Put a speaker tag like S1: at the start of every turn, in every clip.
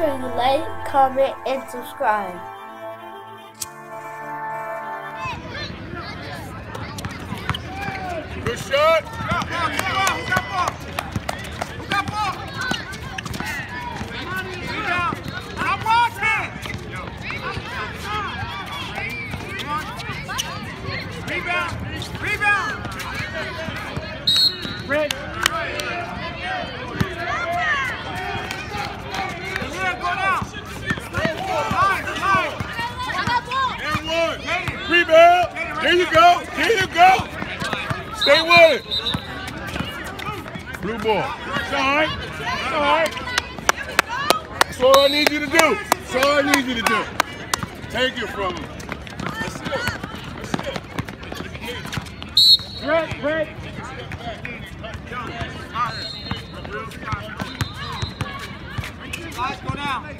S1: sure you like, comment, and subscribe.
S2: Good shot.
S3: Rebound! Rebound! Red. Yeah, go down. Line, line.
S2: And Rebound. There you go. There you go. Stay with it. Blue ball. It's all right. It's all right. That's all I need you to do. That's all I need you to do. Take it from him. That's it. That's it.
S3: Red, red. Guys, go down.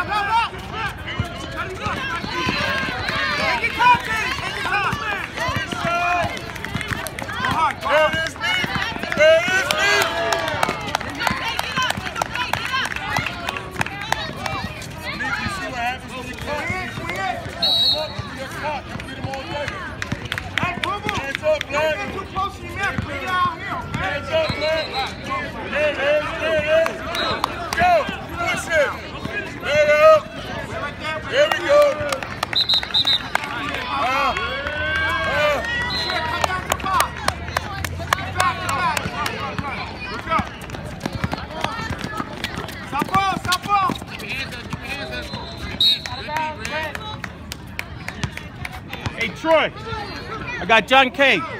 S3: Help, help, help. Take your time, Jaden. Take your time. Go hard, go
S2: There
S3: hard.
S2: it is, Nick. There it is, Nick. Nick, you see what happens when you cut?
S3: Swing it, swing it.
S2: Come up, you get caught. You get them all day.
S3: Hey, boo boo.
S2: Hands up,
S3: Don't
S2: Black.
S3: get too close to your neck. Bring it out here, okay?
S2: Hands up, Black. There it is, there it is. Go. Push it. There you go.
S3: Right there.
S2: There we go. Ah. Ah.
S3: Shit, cut down the clock. Get back, get back. Look up. Stop ball, stop ball.
S4: Hey, Troy. I got John K.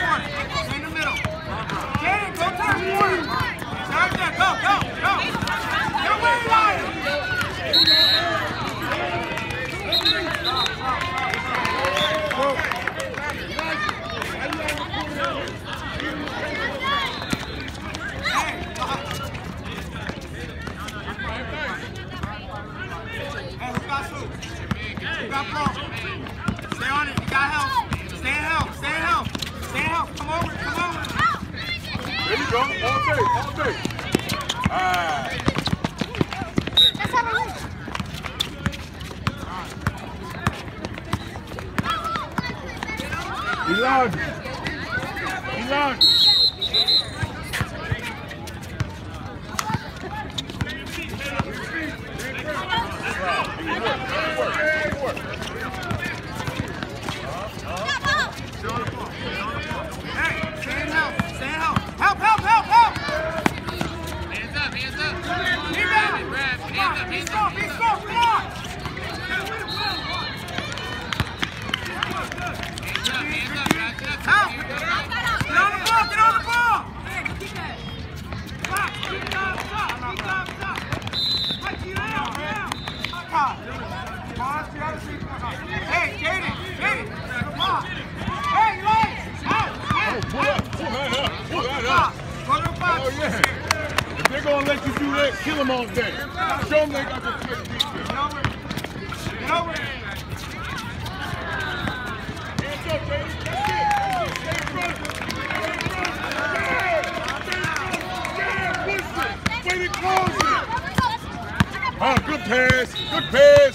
S3: Come over. Come over.
S2: There you go. All day, all day. Ah.
S3: Hey, stay help. Help.
S5: Hands up, hands up.
S3: do kill them all day. Show them they got the straight it. Close good pass. Good pass.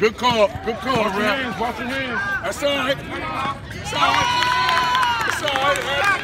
S3: Good call. Good call,
S4: Rap. Watch your hands.
S3: That's all right. That's all right. That's all right.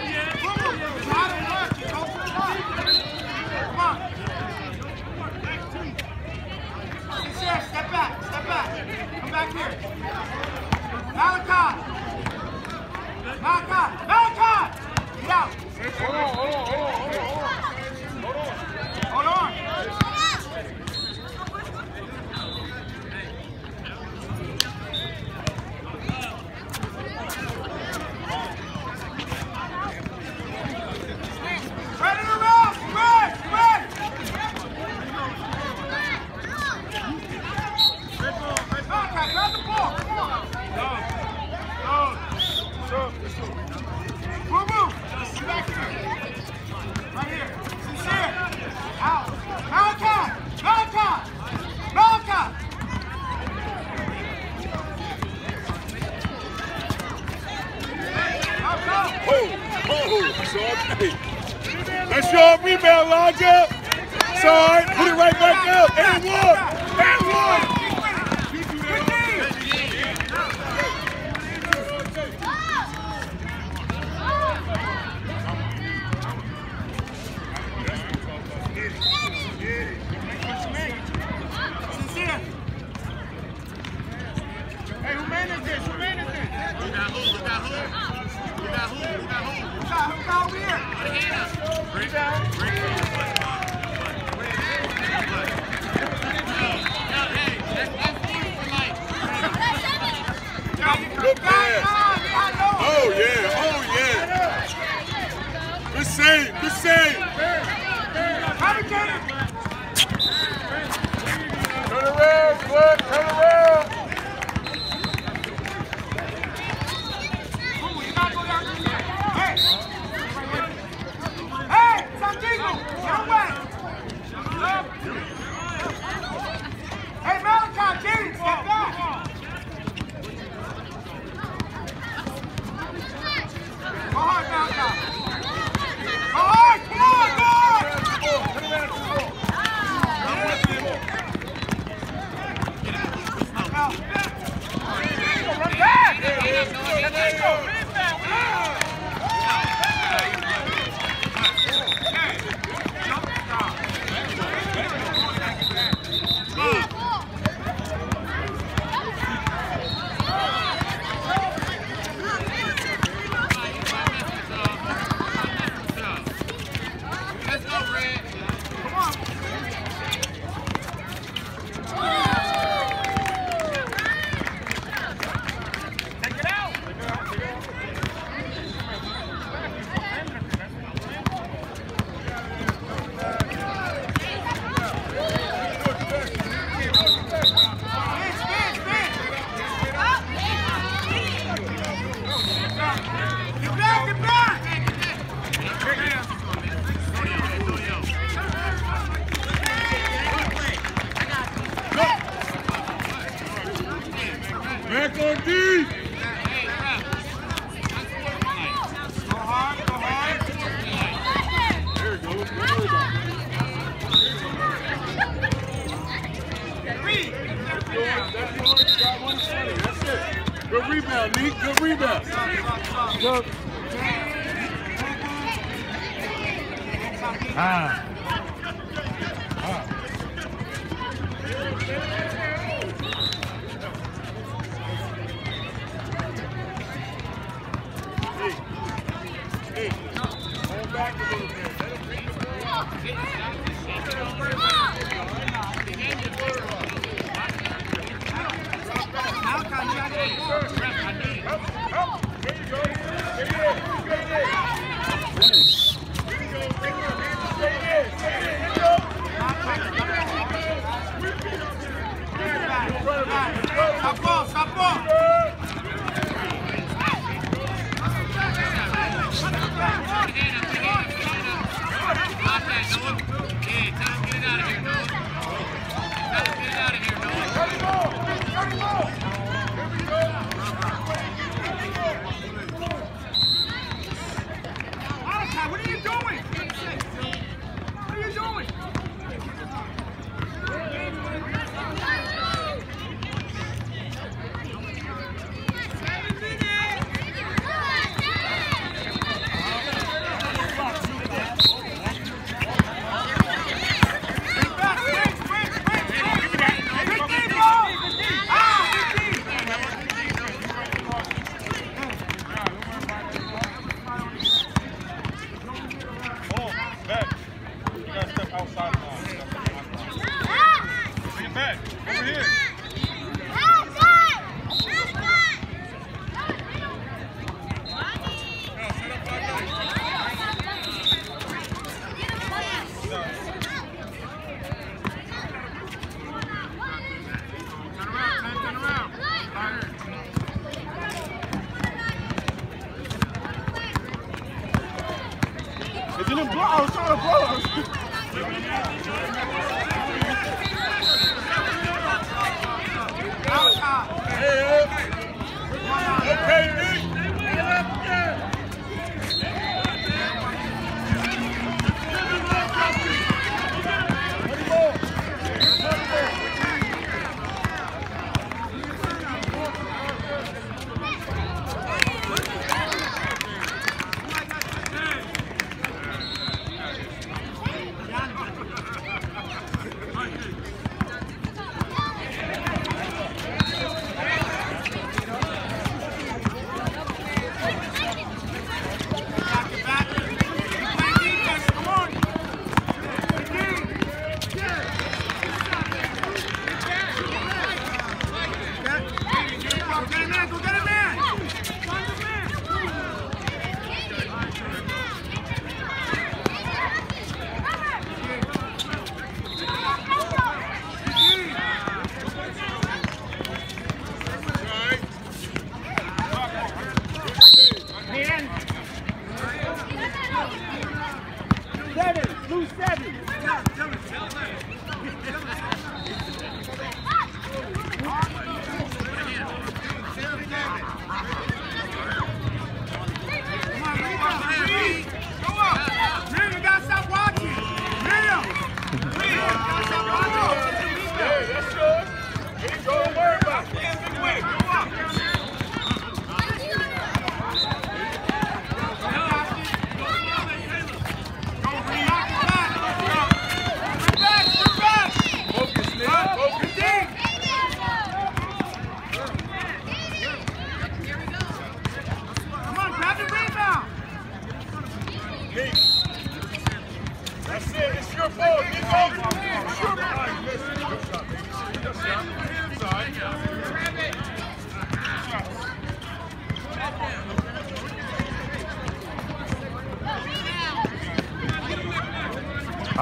S6: Let's
S2: go!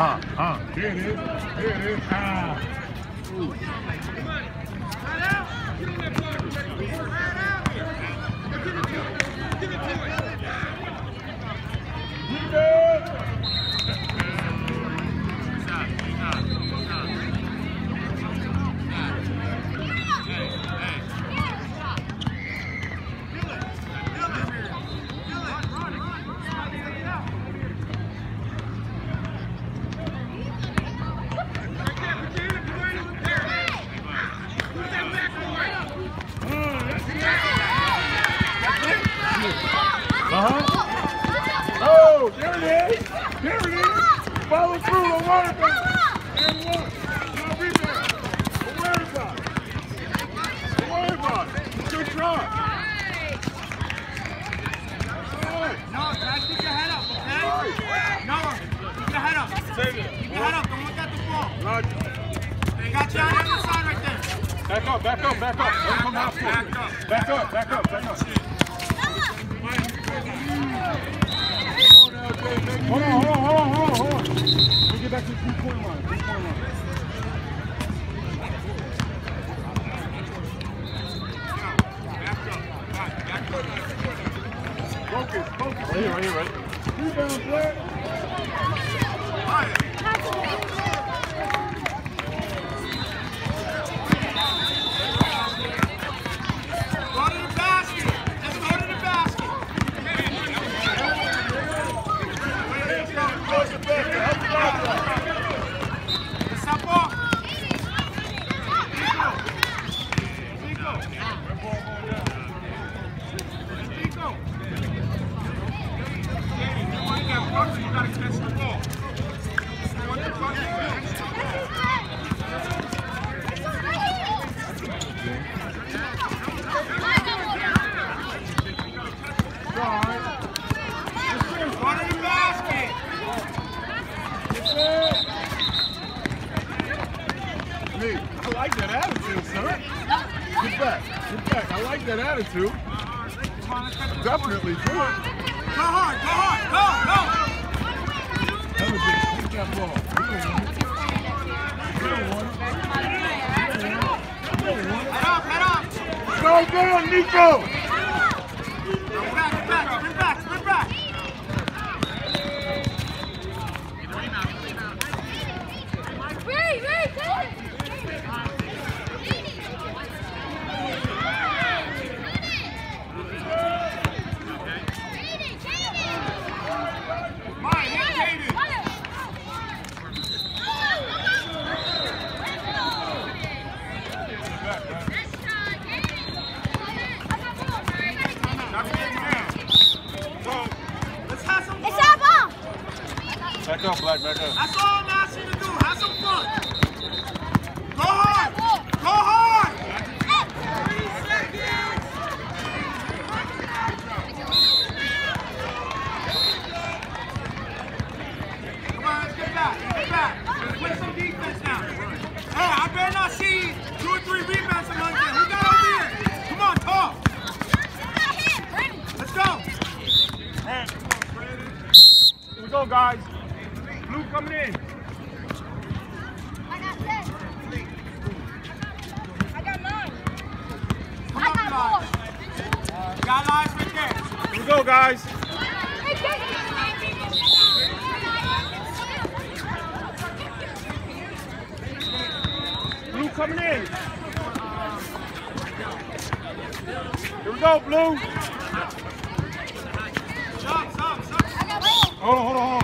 S6: Ah,
S2: ah, here it is, here it is, ah.
S3: Ooh.
S7: Go,
S4: Blue.
S3: Hold on, hold on, hold on.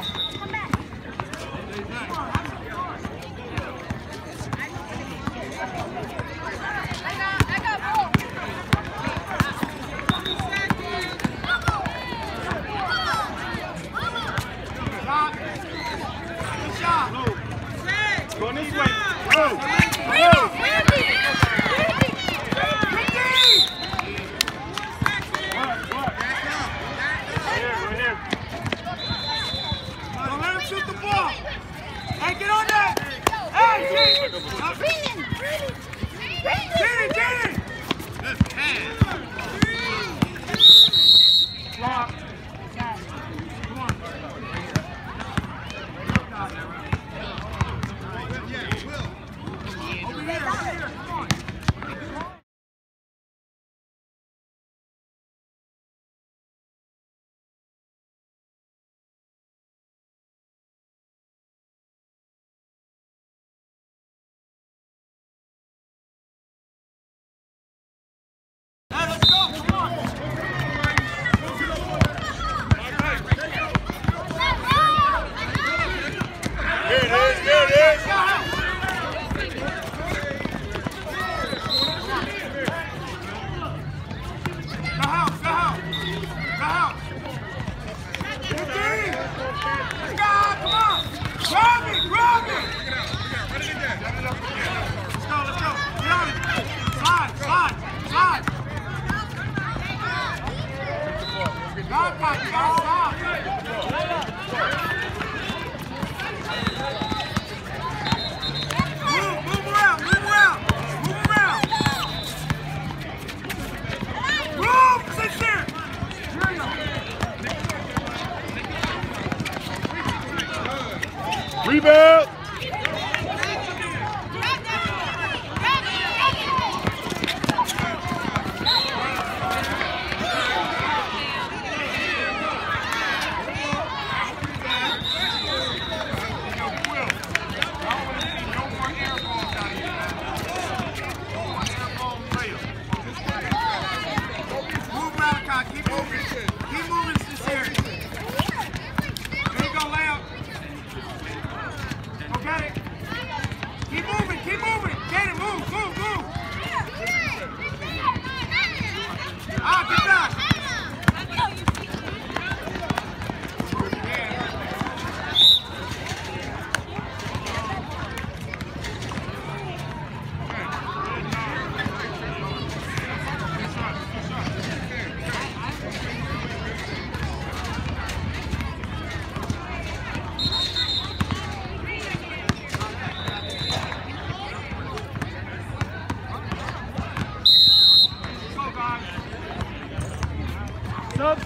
S4: Subs.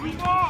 S3: Right.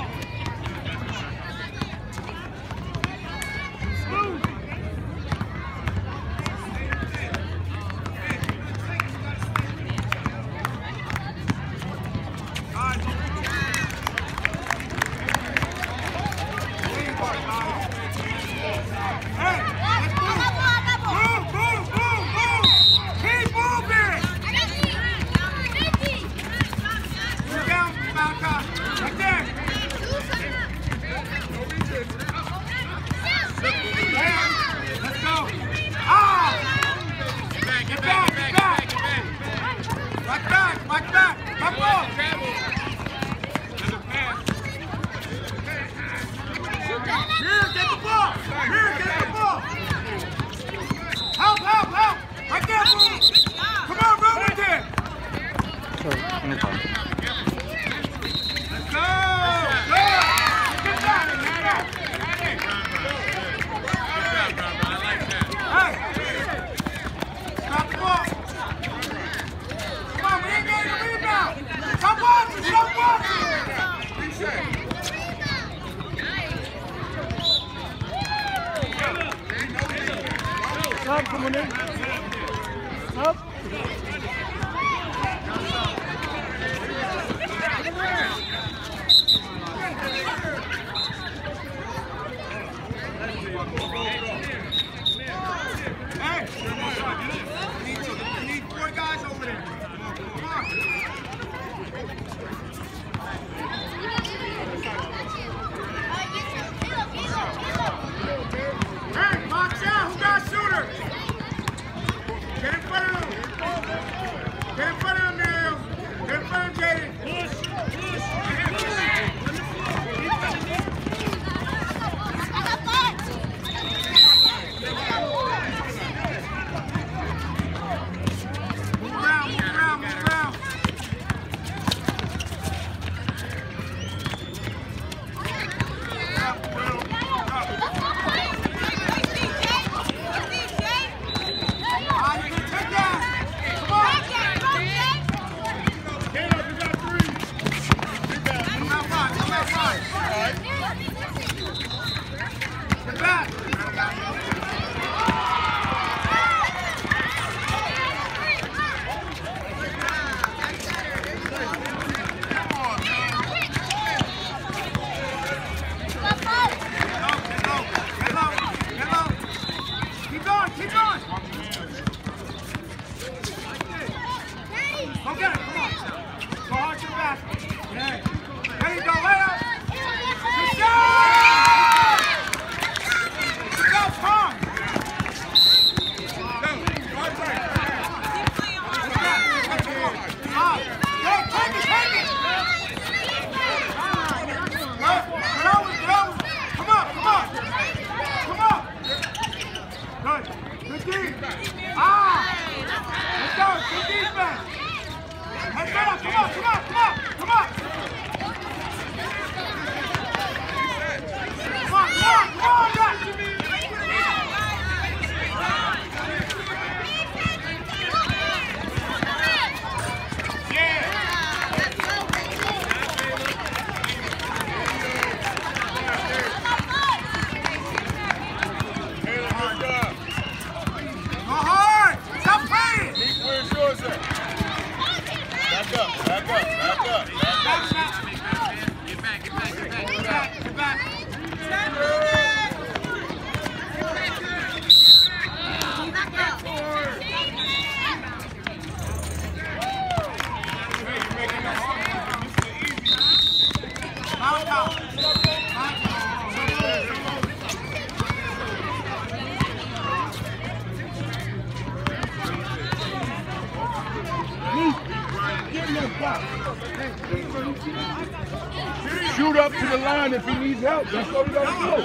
S2: Shoot up to the line if he needs help. That's what we got to
S3: do.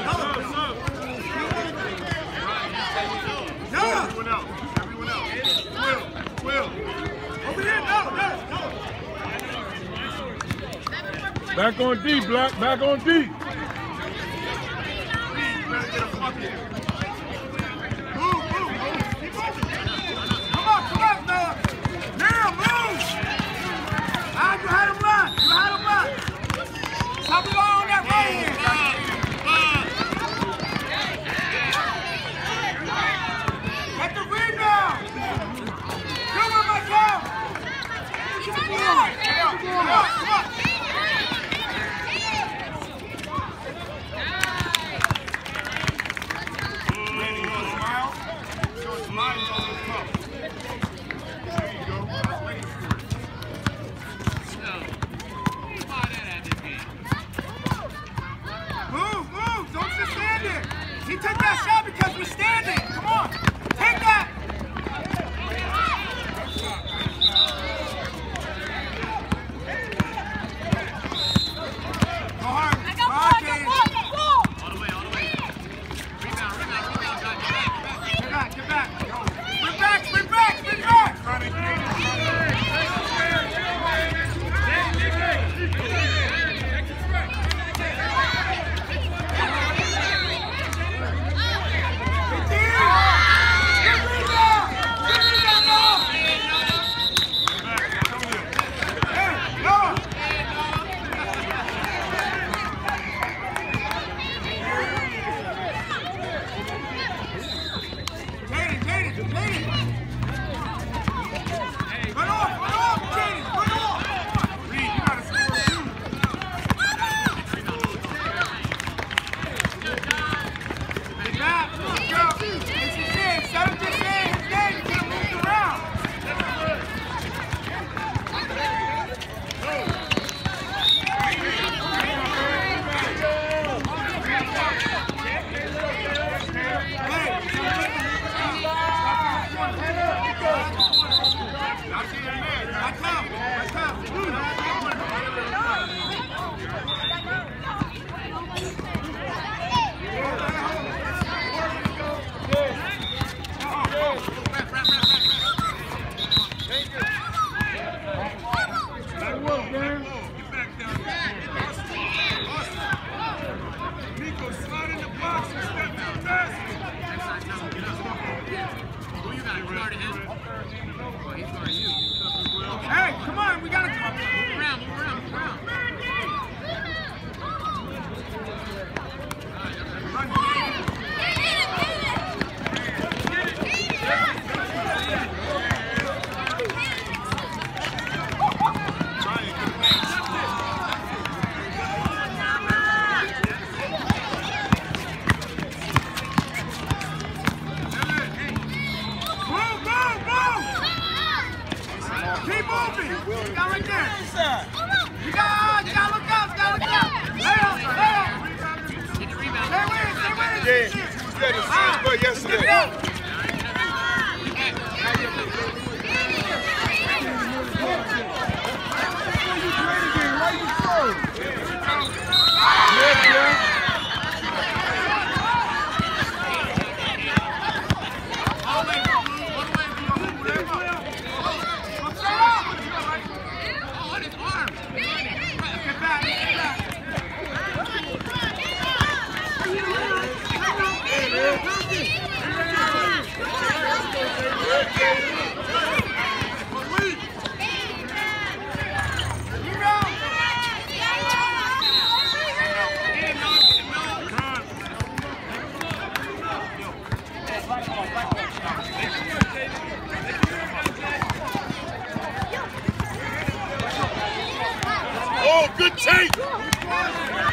S2: Everyone. Everyone. Will. Will.
S3: Over here. No. No. No.
S2: Back on D, Black. Back on D. 啊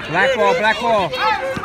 S8: Black ball, black ball.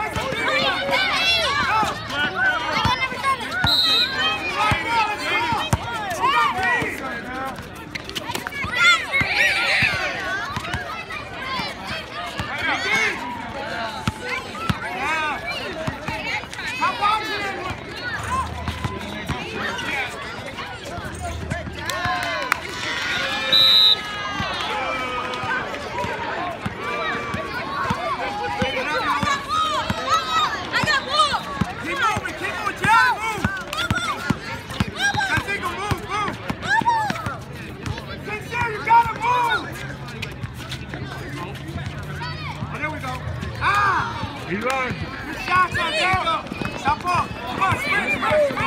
S3: Sprint,